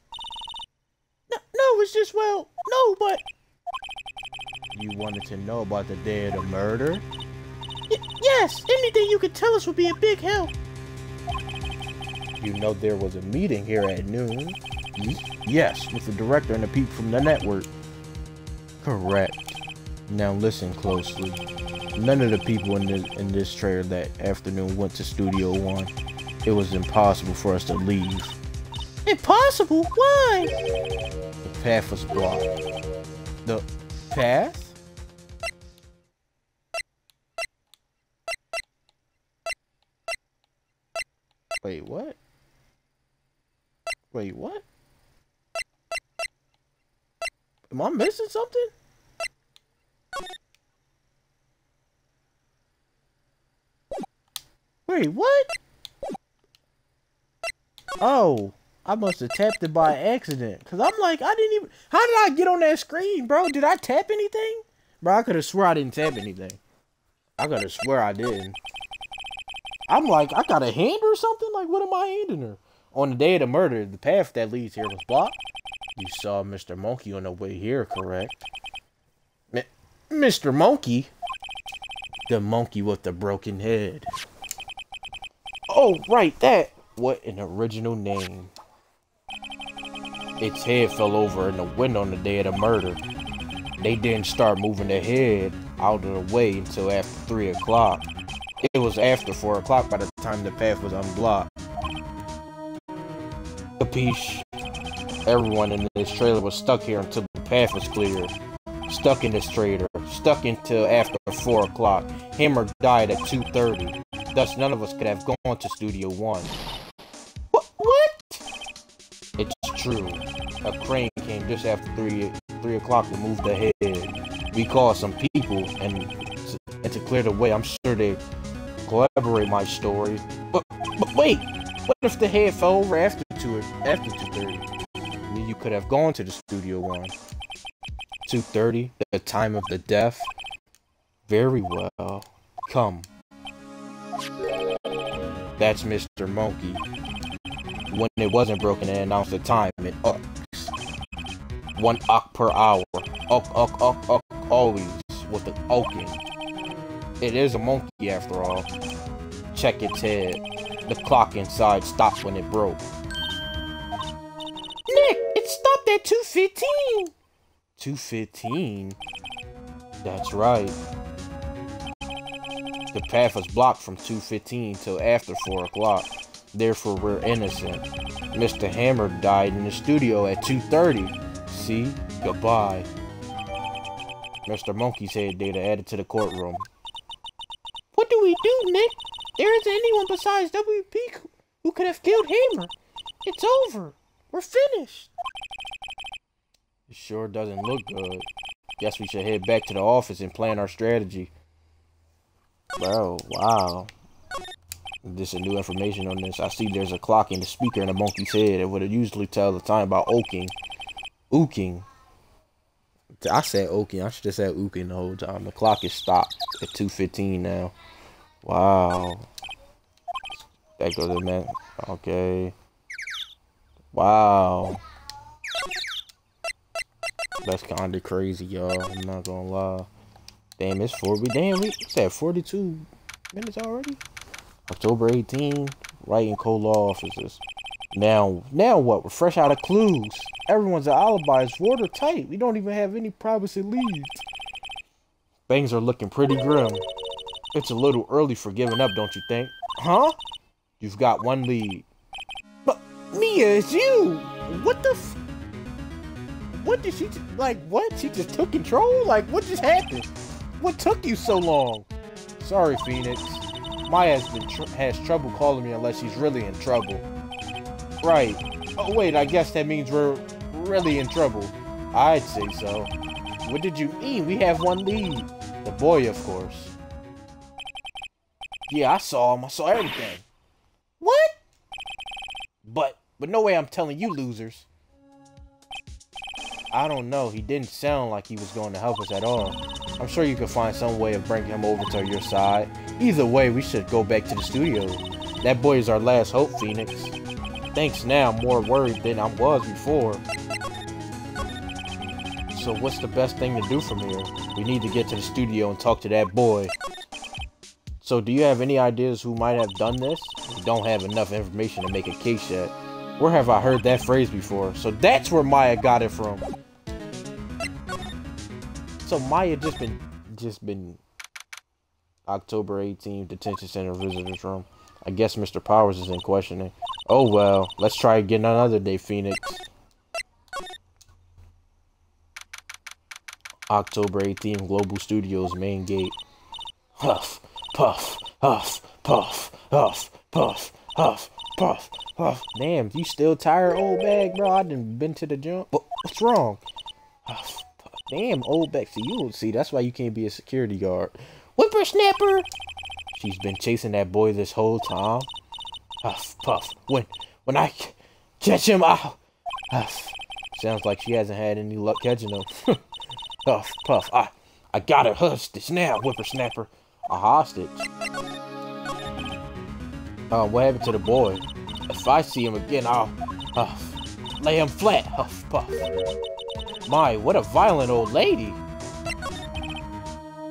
No, no, it's just well, no, but you wanted to know about the day of the murder? Yes, anything you could tell us would be a big help. You know there was a meeting here at noon? Yes, with the director and the people from the network. Correct. Now listen closely. None of the people in this, in this trailer that afternoon went to Studio One. It was impossible for us to leave. Impossible? Why? The path was blocked. The path? Wait, what? Wait, what? Am I missing something? Wait, what? Oh, I must have tapped it by accident. Cause I'm like, I didn't even. How did I get on that screen, bro? Did I tap anything? Bro, I could have swore I didn't tap anything. I could have swear I didn't. I'm like, I got a hand or something? Like, what am I handing her? On the day of the murder, the path that leads here was blocked. You saw Mr. Monkey on the way here, correct? M Mr. Monkey? The monkey with the broken head. Oh, right, that. What an original name. Its head fell over in the wind on the day of the murder. They didn't start moving the head out of the way until after 3 o'clock. It was after 4 o'clock by the time the path was unblocked. Capiche? Everyone in this trailer was stuck here until the path was cleared. Stuck in this trailer. Stuck until after 4 o'clock. Hammer died at 2.30. Thus, none of us could have gone to Studio 1. What? What? It's true. A crane came just after 3, 3 o'clock to move the head. We called some people, and, and to clear the way, I'm sure they collaborate my story. But, but wait! What if the head fell over after 2, after 2.30? You could have gone to the Studio 1. 2.30, the time of the death? Very well. Come. That's Mr. Monkey. When it wasn't broken, they announced the time in ucks. One uck per hour. Uck, uck, uck, uck, always with the oaking. It is a monkey after all. Check its head. The clock inside stopped when it broke. Nick, it stopped at 215. 215? That's right. The path was blocked from 2.15 till after 4 o'clock. Therefore, we're innocent. Mr. Hammer died in the studio at 2.30. See? Goodbye. Mr. Monkey's head data added to the courtroom. What do we do, Nick? There isn't anyone besides WP who could have killed Hammer. It's over. We're finished. It sure doesn't look good. Guess we should head back to the office and plan our strategy. Bro, wow. This is new information on this. I see there's a clock in the speaker in the monkey's head. It would usually tell the time about oaking. Ooking. I said oaking. I should have said ooking the whole time. The clock is stopped at 2.15 now. Wow. That goes in man. Okay. Wow. That's kind of crazy, y'all. I'm not gonna lie. Damn, it's 40. Damn, we it's at 42 minutes already. October 18, Wright & Co. Law officers. Now, now what? We're fresh out of clues. Everyone's alibi is watertight. We don't even have any privacy leads. Things are looking pretty grim. It's a little early for giving up, don't you think? Huh? You've got one lead. But Mia, it's you. What the? What did she like? What? She just took control? Like, what just happened? What took you so long? Sorry, Phoenix. Maya has been tr has trouble calling me unless she's really in trouble. Right. Oh wait, I guess that means we're really in trouble. I'd say so. What did you mean? We have one lead. The boy, of course. Yeah, I saw him. I saw everything. What? But, but no way I'm telling you losers. I don't know. He didn't sound like he was going to help us at all. I'm sure you could find some way of bringing him over to your side. Either way, we should go back to the studio. That boy is our last hope, Phoenix. Thanks now, more worried than I was before. So what's the best thing to do from here? We need to get to the studio and talk to that boy. So do you have any ideas who might have done this? We don't have enough information to make a case yet. Where have I heard that phrase before? So that's where Maya got it from. So Maya just been just been October 18th, detention center visitors room. I guess Mr. Powers is in questioning. Oh well, let's try again another day, Phoenix. October 18th, Global Studios main gate. Huff, puff, huff, puff, huff, puff, huff, puff, huff. Damn, you still tired, Oldbag, bro? I done been to the gym. What's wrong? Huff, Damn, Oldbag. See, you see, that's why you can't be a security guard. Whippersnapper! She's been chasing that boy this whole time. Huff, puff. When, when I catch him, I'll... Huff. Sounds like she hasn't had any luck catching him. Huff, puff. I, I got a hostage now, whippersnapper. A hostage? Uh, what happened to the boy? If I see him again, I'll... Huff. Lay him flat. Huff, puff. My, what a violent old lady.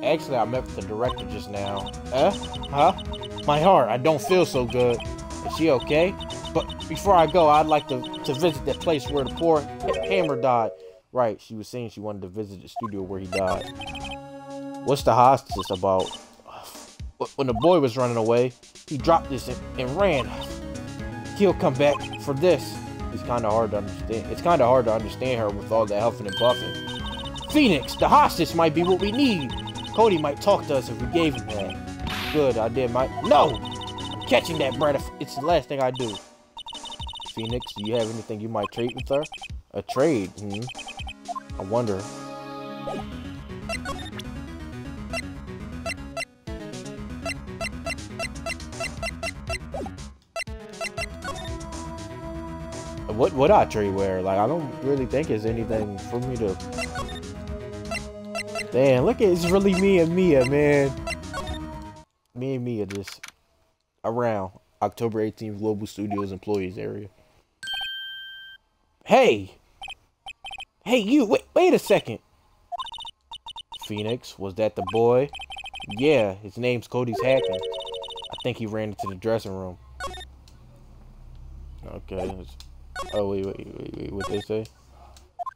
Actually, I met with the director just now. Eh? Huh? My heart, I don't feel so good. Is she okay? But before I go, I'd like to, to visit that place where the poor Hammer died. Right, she was saying she wanted to visit the studio where he died. What's the hostess about? When the boy was running away, he dropped this and, and ran. He'll come back for this. It's kind of hard to understand. It's kind of hard to understand her with all that huffing and puffing. Phoenix, the hostage might be what we need. Cody might talk to us if we gave him that. Good, I did my... No! Catching that bread. It's the last thing I do. Phoenix, do you have anything you might trade with her? A trade? Hmm. I wonder. What would I trade wear? Like, I don't really think it's anything for me to... Damn, look at it's really me and Mia, man. Me and Mia just around October 18th Global Studios Employees area. Hey! Hey, you, wait, wait a second. Phoenix, was that the boy? Yeah, his name's Cody Hackins. I think he ran into the dressing room. Okay. Oh, wait, wait, wait, wait, what they say?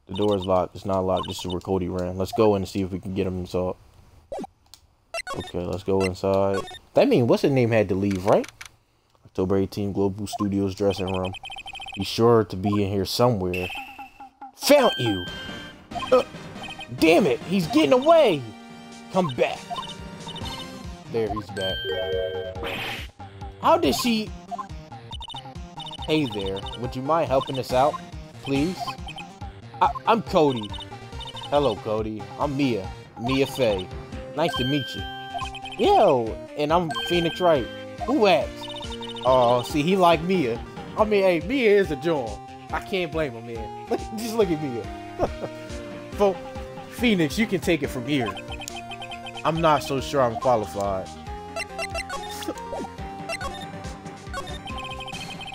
The door is locked. It's not locked. This is where Cody ran. Let's go in and see if we can get him inside. Okay, let's go inside. That means what's his name had to leave, right? October 18, Global Studios dressing room. Be sure to be in here somewhere. Found you! Uh, damn it! He's getting away! Come back. There, he's back. How did she... Hey there, would you mind helping us out, please? I am Cody. Hello, Cody. I'm Mia. Mia Fey. Nice to meet you. Yo, and I'm Phoenix Wright. Who acts? Oh, see, he like Mia. I mean, hey, Mia is a joint. I can't blame him, man. Just look at Mia. For Phoenix, you can take it from here. I'm not so sure I'm qualified.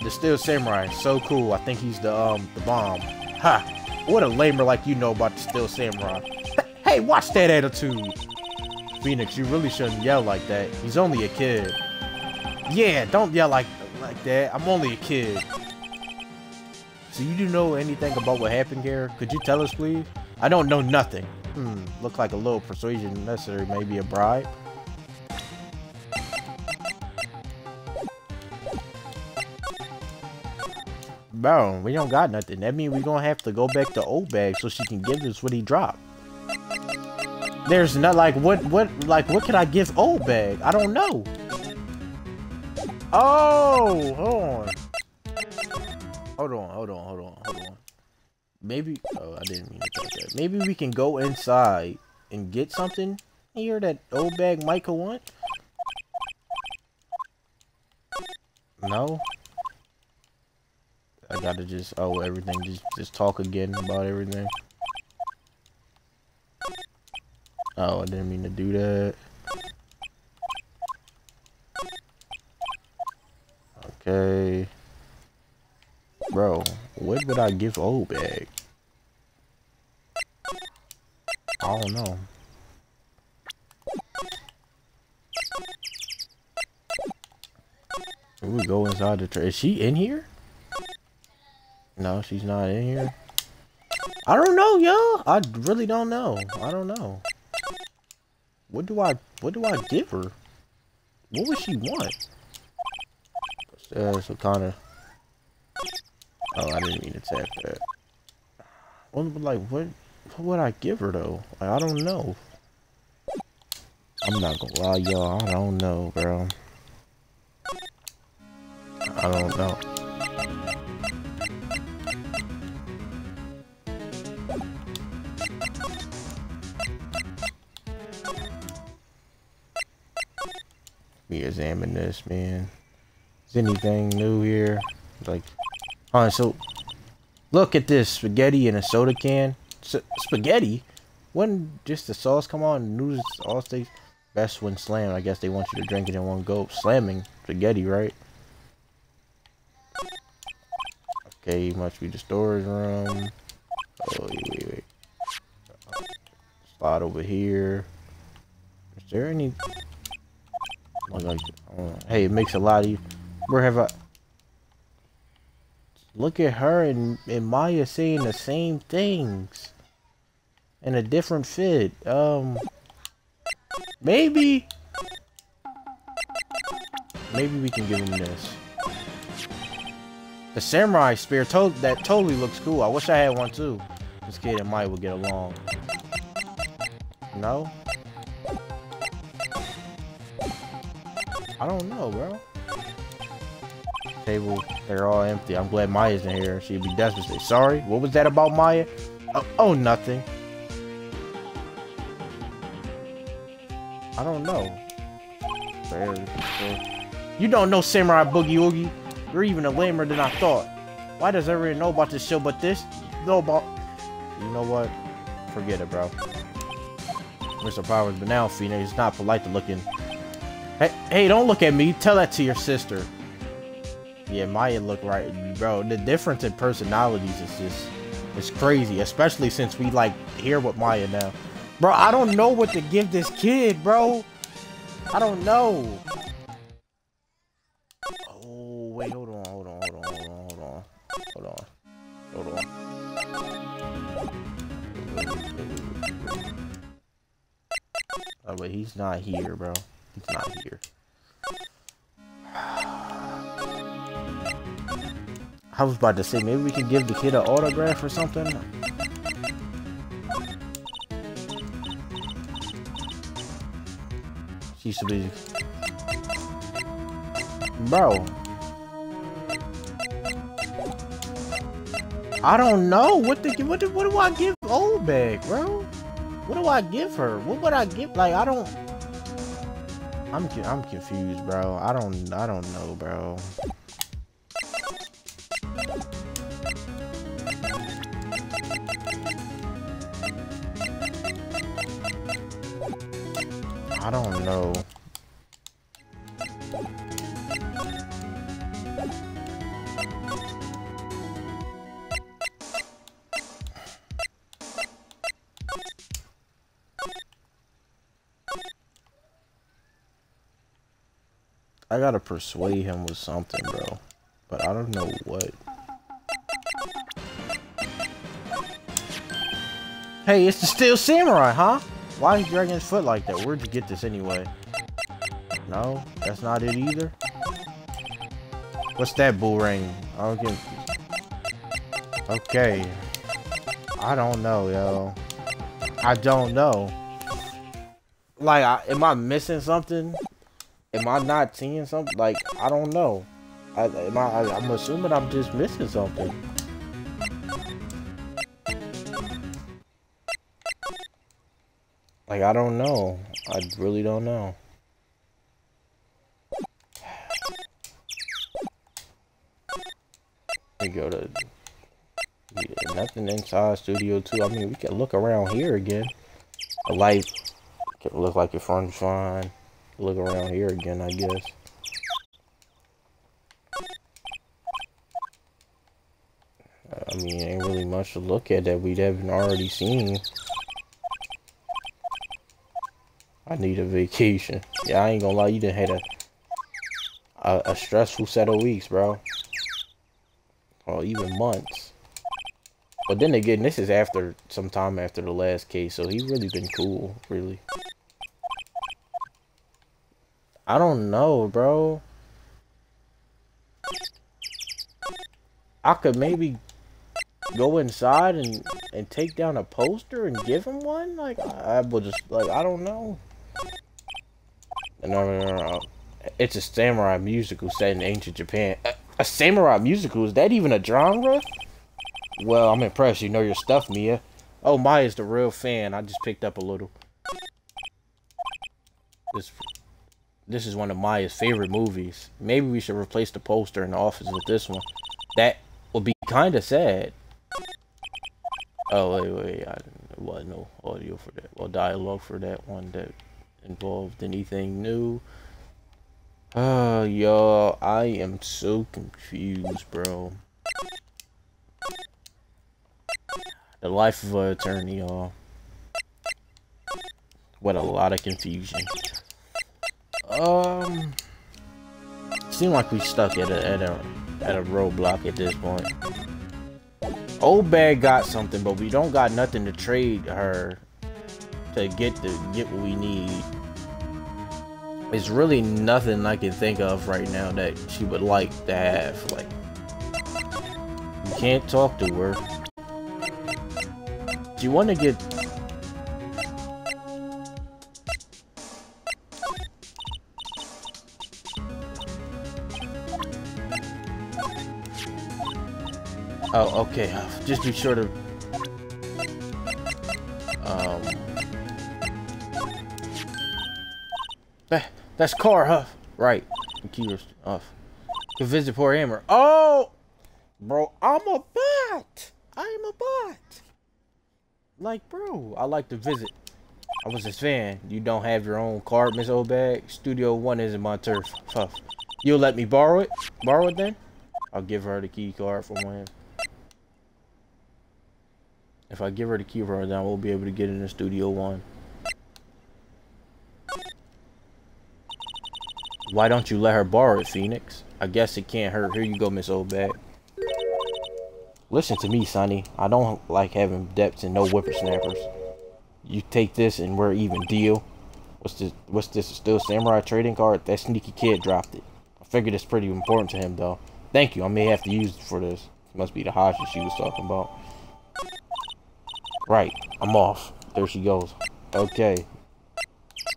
the Steel Samurai, so cool. I think he's the um the bomb. Ha! What a lamer like you know about the Steel Samurai. Hey, watch that attitude. Phoenix, you really shouldn't yell like that. He's only a kid. Yeah, don't yell like like that. I'm only a kid. So you do know anything about what happened here? Could you tell us, please? I don't know nothing. Hmm, look like a little persuasion necessary, maybe a bribe. Bro, we don't got nothing. That means we gonna have to go back to Oldbag so she can give us what he dropped. There's not like what what like what can I give Oldbag? I don't know. Oh, hold on. Hold on, hold on, hold on, hold on. Maybe oh I didn't mean to touch that. Maybe we can go inside and get something here that Oldbag Michael want. No. I gotta just, oh, everything, just, just talk again about everything. Oh, I didn't mean to do that. Okay. Bro, what would I give Oldbag? I don't know. We go inside the tree. Is she in here? No, she's not in here. I don't know, yo. I really don't know. I don't know. What do I what do I give her? What would she want? Uh, so of. Oh, I didn't mean to tap that. Well, like, what, what would I give her though? Like, I don't know. I'm not gonna lie, y'all. I don't know, bro. I don't know. Me examine this, man. Is anything new here? Like, alright, so look at this spaghetti in a soda can. S spaghetti? When just the sauce come on, noodles all stays best when slammed. I guess they want you to drink it in one go. Slamming spaghetti, right? Okay, must be the storage room. Oh, wait, wait, wait. Slide over here. Is there any... Like, hey, it makes a lot of you... Where have I... Look at her and, and Maya saying the same things. In a different fit. Um... Maybe... Maybe we can give him this. The samurai spear, to that totally looks cool. I wish I had one too. This kid and Maya would get along. No? I don't know, bro. Table, they're all empty. I'm glad Maya's in here. She'd be. Say, Sorry, what was that about Maya? Oh, oh, nothing. I don't know. You don't know Samurai Boogie Oogie. You're even a lamer than I thought. Why does everyone know about this show but this? Know about... You know what? Forget it, bro. Mr. Powers, but now, Phoenix, it's not polite to look in. Hey, hey, don't look at me. Tell that to your sister. Yeah, Maya look right. Bro, the difference in personalities is just... It's crazy, especially since we, like, here with Maya now. Bro, I don't know what to give this kid, bro. I don't know. Oh, wait, hold on, hold on, hold on, hold on, hold on. Hold on. Hold on. Oh, but he's not here, bro. He's not here. I was about to say, maybe we can give the kid an autograph or something. She used to be... Bro. I don't know. What the what do, what do I give Oldbag, bro? What do I give her? What would I give? Like I don't. I'm I'm confused, bro. I don't I don't know, bro. I don't know. I gotta persuade him with something, bro. But I don't know what. Hey, it's the Steel Samurai, huh? Why is his foot like that? Where'd you get this anyway? No, that's not it either. What's that bull ring? Okay. Okay. I don't know, yo. I don't know. Like, I, am I missing something? Am I not seeing something? Like, I don't know. I, am I, I, I'm assuming I'm just missing something. Like, I don't know. I really don't know. We go to yeah, nothing inside Studio 2. I mean, we can look around here again. A light can look like your front's fine. Look around here again, I guess. I mean, ain't really much to look at that we haven't already seen. I need a vacation. Yeah, I ain't gonna lie, you done had a, a, a stressful set of weeks, bro. Or even months. But then again, this is after some time after the last case, so he's really been cool, really. I don't know, bro. I could maybe go inside and and take down a poster and give him one. Like I, will just like I don't know. No, no, no, no. It's a samurai musical set in ancient Japan. A, a samurai musical? Is that even a genre? Well, I'm impressed. You know your stuff, Mia. Oh, Maya's the real fan. I just picked up a little. This this is one of Maya's favorite movies. Maybe we should replace the poster in the office with this one. That would be kind of sad. Oh, wait, wait. I, well, no audio for that. Well, dialogue for that one that involved anything new. Oh, y'all. I am so confused, bro. The life of an attorney, y'all. What a lot of confusion. Um, seem like we stuck at a at a at a roadblock at this point. Oldbag got something, but we don't got nothing to trade her to get to get what we need. It's really nothing I can think of right now that she would like to have. Like, you can't talk to her. Do you want to get Oh, okay. Just be sure to... Um... That, that's car, huh? Right. Computer's off. Can visit poor hammer. Oh! Bro, I'm a bot! I'm a bot! Like, bro, I like to visit. I was his fan. You don't have your own card, Miss Oldbag? Studio 1 isn't my turf. Huff. You'll let me borrow it? Borrow it then? I'll give her the key card for him. If I give her the keyboard, then we'll be able to get in the Studio One. Why don't you let her borrow it, Phoenix? I guess it can't hurt. Here you go, Miss Oldbag. Listen to me, Sonny. I don't like having debts and no whippersnappers. You take this and we're even deal. What's this? What's this? Steel samurai trading card? That sneaky kid dropped it. I figured it's pretty important to him, though. Thank you. I may have to use it for this. It Must be the Hashi she was talking about. Right, I'm off. There she goes. Okay.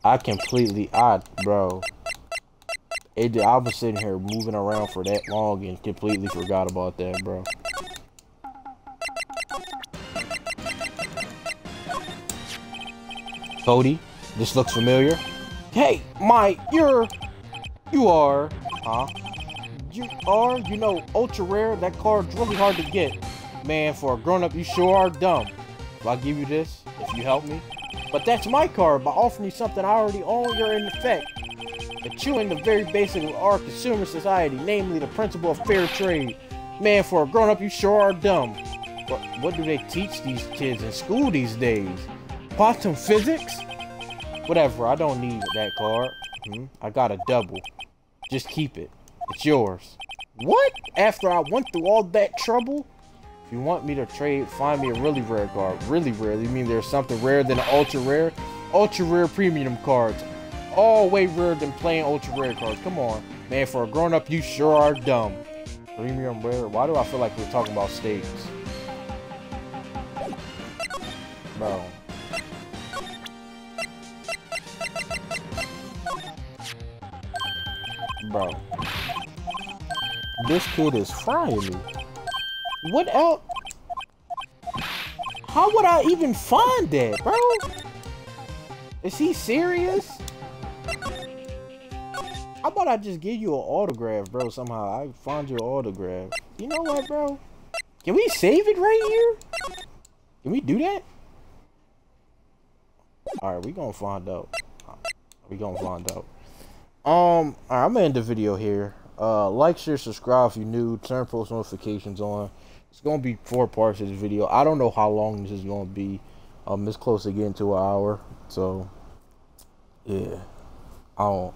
I completely, I, bro. It, I was sitting here moving around for that long and completely forgot about that, bro. Cody, this looks familiar. Hey, Mike, you're, you are, huh? You are, you know, ultra rare. That card's really hard to get. Man, for a grown-up, you sure are dumb. If I give you this, if you help me. But that's my card. By offering you something I already own, you're in effect eschewing the very basic of our consumer society, namely the principle of fair trade. Man, for a grown-up, you sure are dumb. But what do they teach these kids in school these days? Quantum physics? Whatever, I don't need that card. Hmm? I got a double. Just keep it. It's yours. What? After I went through all that trouble? If you want me to trade, find me a really rare card. Really rare? You mean there's something rare than an ultra rare? Ultra rare premium cards. All way rarer than plain ultra rare cards. Come on. Man, for a grown up, you sure are dumb. Premium rare? Why do I feel like we're talking about stakes? Bro. Bro. This kid is frying me. What else? How would I even find that, bro? Is he serious? How about I just give you an autograph, bro, somehow? I find your autograph. You know what, bro? Can we save it right here? Can we do that? Alright, we gonna find out. We gonna find out. Um, I'm gonna end the video here. Uh, like, share, subscribe if you're new. Turn post notifications on. It's gonna be four parts of this video. I don't know how long this is gonna be. Um, it's close to getting to an hour, so yeah. I don't.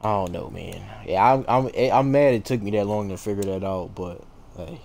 I don't know, man. Yeah, I'm I'm I'm mad it took me that long to figure that out, but hey.